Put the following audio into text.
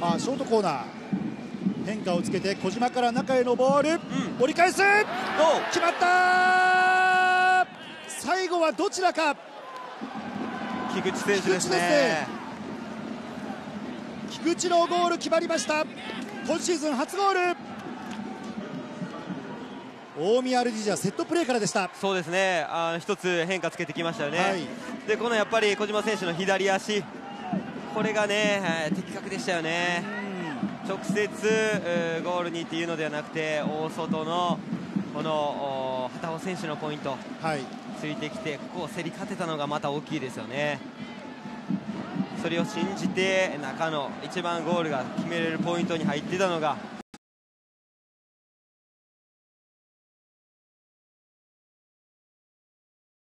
あショートコーナー。変化をつけて小島から中へのボール、折り返す。決まった。最後はどちらか。菊池選手ですね。菊池のゴール決まりました。今シーズン初ゴール。大宮アルディジャセットプレーからでした。そうですね。あの一つ変化つけてきましたよね、はい、でこのやっぱり小島選手の左足これがね、はい、的確でしたよね。直接ゴールにっていうのではなくて大外のこの畑尾選手のポイント、はい、ついてきてここを競り勝てたのがまた大きいですよね。それを信じて中の一番ゴールが決めれるポイントに入ってたのが